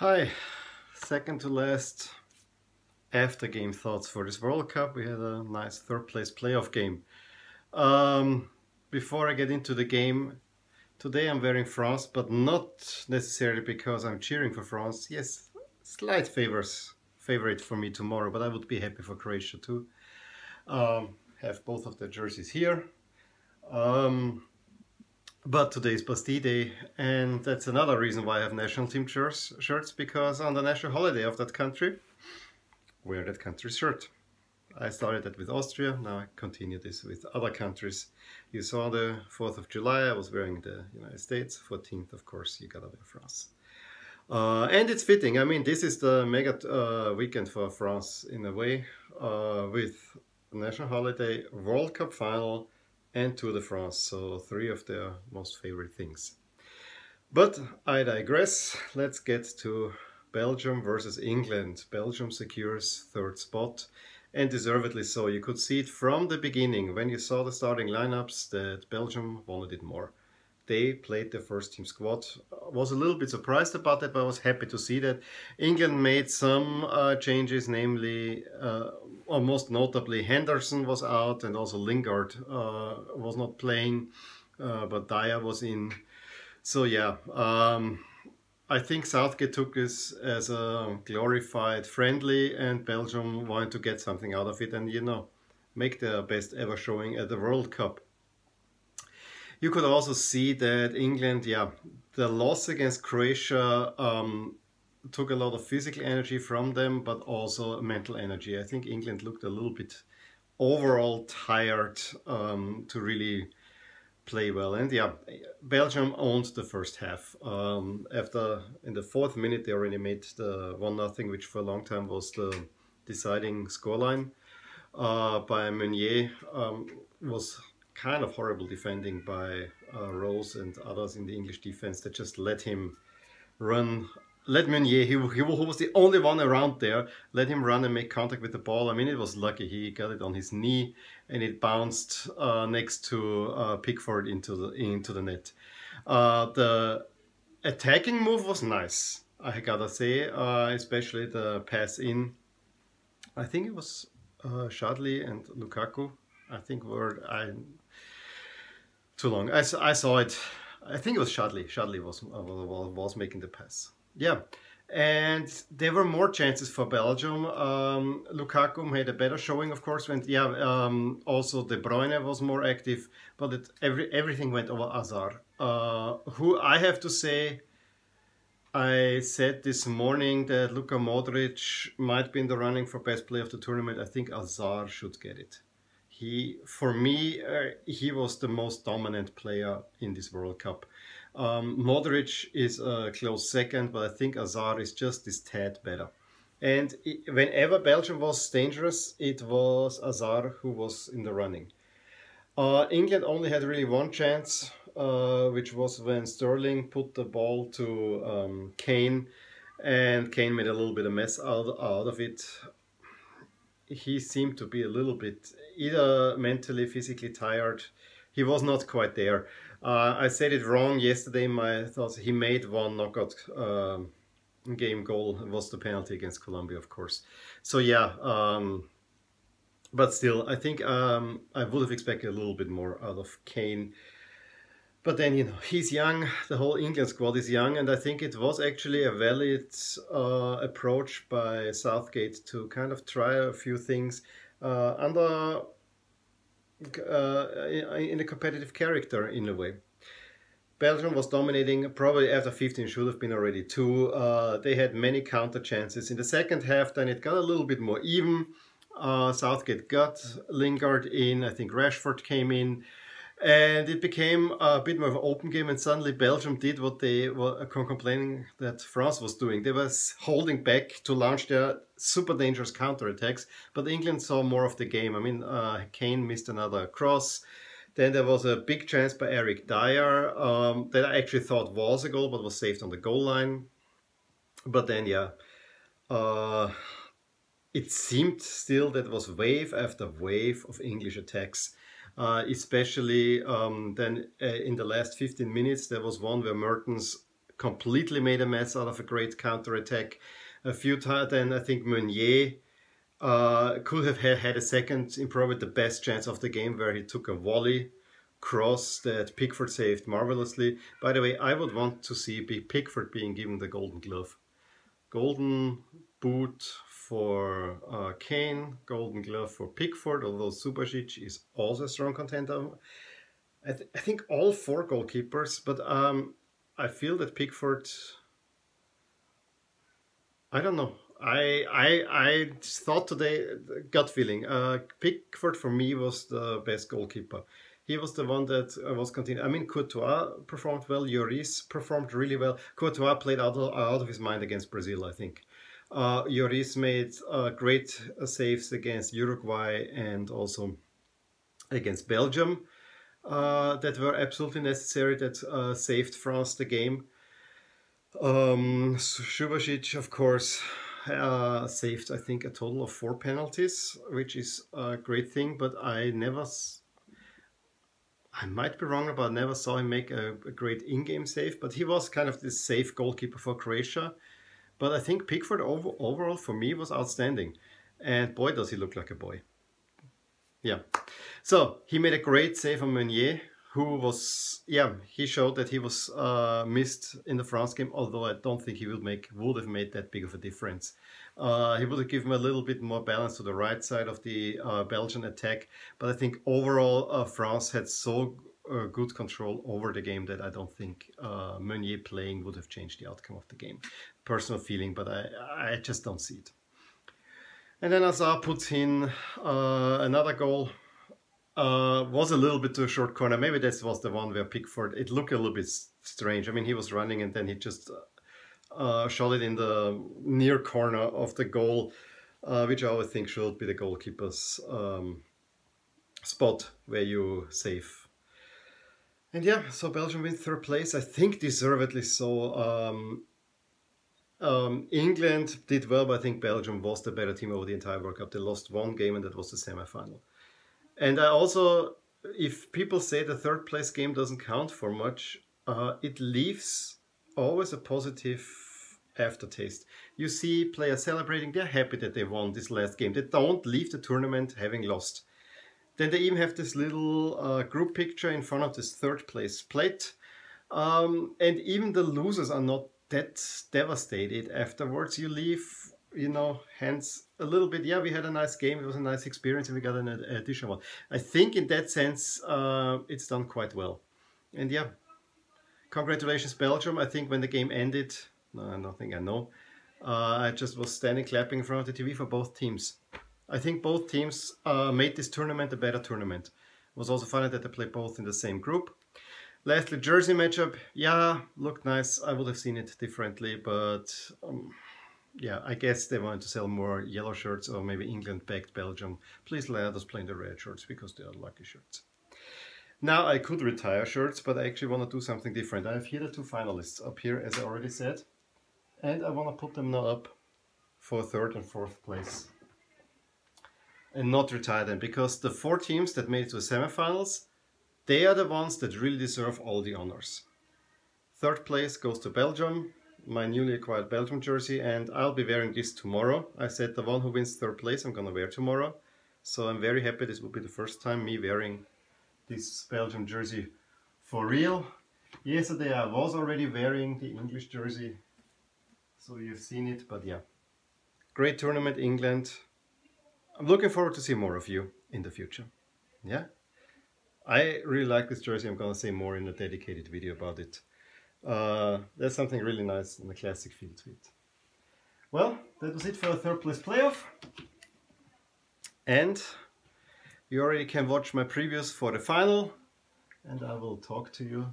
Hi, second to last after game thoughts for this World Cup. We had a nice third place playoff game. Um, before I get into the game, today I'm wearing France, but not necessarily because I'm cheering for France. Yes, slight favors favorite for me tomorrow, but I would be happy for Croatia too. Um, have both of the jerseys here. Um, but today is Bastille Day, and that's another reason why I have national team shirts, shirts because on the national holiday of that country, wear that country's shirt. I started that with Austria, now I continue this with other countries. You saw the 4th of July, I was wearing the United States, 14th of course you gotta wear France. Uh, and it's fitting, I mean this is the mega uh, weekend for France in a way, uh, with national holiday, World Cup final, and Tour de France, so three of their most favorite things. But I digress, let's get to Belgium versus England. Belgium secures third spot and deservedly so. You could see it from the beginning when you saw the starting lineups that Belgium wanted it more. They played the first team squad. Was a little bit surprised about that, but I was happy to see that. England made some uh, changes, namely uh, or most notably, Henderson was out and also Lingard uh, was not playing, uh, but Dier was in. So yeah, um, I think Southgate took this as a glorified friendly, and Belgium wanted to get something out of it, and you know, make their best ever showing at the World Cup. You could also see that England, yeah, the loss against Croatia um, took a lot of physical energy from them, but also mental energy. I think England looked a little bit overall tired um, to really play well. And yeah, Belgium owned the first half. Um, after in the fourth minute, they already made the one nothing, which for a long time was the deciding scoreline. Uh, by Meunier um, was kind of horrible defending by uh, Rose and others in the English defense that just let him run let Meunier, he, he, was the only one around there, let him run and make contact with the ball. I mean, it was lucky. He got it on his knee and it bounced uh, next to uh, Pickford into the, into the net. Uh, the attacking move was nice, I gotta say, uh, especially the pass in. I think it was uh, Chadli and Lukaku. I think were I too long. I, I saw it. I think it was Chadli. Chadli was was making the pass. Yeah, and there were more chances for Belgium. Um, Lukaku made a better showing, of course. When yeah, um, also De Bruyne was more active, but it, every everything went over Hazard, Uh, who I have to say, I said this morning that Luka Modric might be in the running for best player of the tournament. I think Hazard should get it. He, for me, uh, he was the most dominant player in this World Cup. Um, Modric is a close second, but I think Hazard is just this tad better. And it, whenever Belgium was dangerous, it was Hazard who was in the running. Uh, England only had really one chance, uh, which was when Sterling put the ball to um, Kane, and Kane made a little bit of mess out, out of it. He seemed to be a little bit either mentally, physically tired. He was not quite there. Uh, I said it wrong yesterday. My thoughts. He made one knockout um, game goal. It was the penalty against Colombia, of course. So yeah, um, but still, I think um, I would have expected a little bit more out of Kane. But then, you know, he's young, the whole England squad is young, and I think it was actually a valid uh, approach by Southgate to kind of try a few things uh, under uh, in a competitive character in a way. Belgium was dominating, probably after 15 should have been already two. Uh, they had many counter chances. In the second half, then it got a little bit more even. Uh, Southgate got Lingard in, I think Rashford came in and it became a bit more of an open game and suddenly belgium did what they were uh, complaining that france was doing. They were holding back to launch their super dangerous counterattacks but england saw more of the game. I mean uh, kane missed another cross. Then there was a big chance by eric dier um, that i actually thought was a goal but was saved on the goal line. But then yeah uh, it seemed still that was wave after wave of english attacks uh, especially um, then uh, in the last 15 minutes, there was one where Mertens completely made a mess out of a great counter attack. A few times, then I think Meunier uh, could have had, had a second, probably the best chance of the game, where he took a volley cross that Pickford saved marvelously. By the way, I would want to see Pickford being given the Golden Glove. Golden boot for uh, Kane, Golden Glove for Pickford, although Subasic is also a strong contender. I, th I think all four goalkeepers, but um, I feel that Pickford. I don't know. I I I thought today, gut feeling. Uh, Pickford for me was the best goalkeeper. He was the one that uh, was continuing. I mean, Courtois performed well. Lloris performed really well. Courtois played out out of his mind against Brazil, I think. Uh, Lloris made uh, great saves against Uruguay and also against Belgium uh, that were absolutely necessary that uh, saved France the game. Um, Subasic, of course, uh, saved I think a total of four penalties, which is a great thing. But I never, I might be wrong, but I never saw him make a, a great in-game save. But he was kind of the safe goalkeeper for Croatia. But I think Pickford over, overall for me was outstanding. And boy, does he look like a boy. Yeah. So he made a great save on Meunier, who was, yeah, he showed that he was uh, missed in the France game, although I don't think he would make would have made that big of a difference. Uh, he would have given a little bit more balance to the right side of the uh, Belgian attack, but I think overall uh, France had so uh, good control over the game that I don't think uh, Meunier playing would have changed the outcome of the game. Personal feeling, but I, I just don't see it. And then Hazard puts in uh, another goal. Uh, was a little bit to a short corner. Maybe this was the one where Pickford, it looked a little bit strange. I mean, he was running and then he just uh, shot it in the near corner of the goal, uh, which I always think should be the goalkeeper's um, spot where you save and yeah, so Belgium wins third place. I think deservedly so. Um, um, England did well, but I think Belgium was the better team over the entire World Cup. They lost one game, and that was the semi-final. And I also, if people say the third place game doesn't count for much, uh, it leaves always a positive aftertaste. You see players celebrating; they're happy that they won this last game. They don't leave the tournament having lost. Then they even have this little uh, group picture in front of this third place plate. Um, and even the losers are not that devastated afterwards. You leave, you know, hands a little bit. Yeah, we had a nice game. It was a nice experience and we got an additional one. I think in that sense, uh, it's done quite well. And yeah, congratulations Belgium. I think when the game ended, no, I don't think I know. Uh, I just was standing clapping in front of the TV for both teams. I think both teams uh, made this tournament a better tournament. It was also funny that they played both in the same group. Lastly, jersey matchup. Yeah, looked nice. I would have seen it differently, but um, yeah, I guess they wanted to sell more yellow shirts or maybe England backed Belgium. Please let us play in the red shirts because they are lucky shirts. Now I could retire shirts, but I actually want to do something different. I have here the two finalists up here, as I already said, and I want to put them now up for third and fourth place and not retire them because the four teams that made it to the semifinals, they are the ones that really deserve all the honors. Third place goes to Belgium, my newly acquired Belgium jersey, and I'll be wearing this tomorrow. I said the one who wins third place I'm gonna wear tomorrow. So I'm very happy this will be the first time me wearing this Belgium jersey for real. Yesterday I was already wearing the English jersey, so you've seen it, but yeah. Great tournament, England. I'm looking forward to see more of you in the future. Yeah? I really like this jersey. I'm going to say more in a dedicated video about it. Uh, there's something really nice in the classic feel to it. Well, that was it for the third place playoff. And you already can watch my previews for the final. And I will talk to you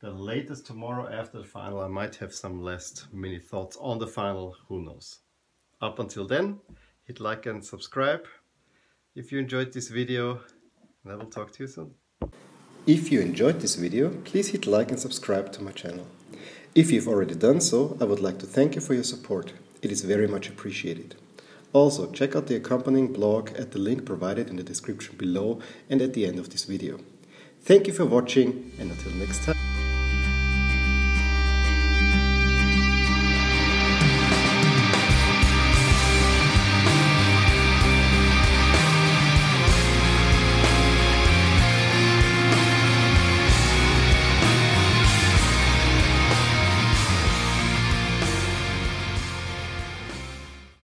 the latest tomorrow after the final. I might have some last minute thoughts on the final. Who knows? Up until then, hit like and subscribe if you enjoyed this video and I will talk to you soon. If you enjoyed this video, please hit like and subscribe to my channel. If you've already done so, I would like to thank you for your support. It is very much appreciated. Also, check out the accompanying blog at the link provided in the description below and at the end of this video. Thank you for watching and until next time.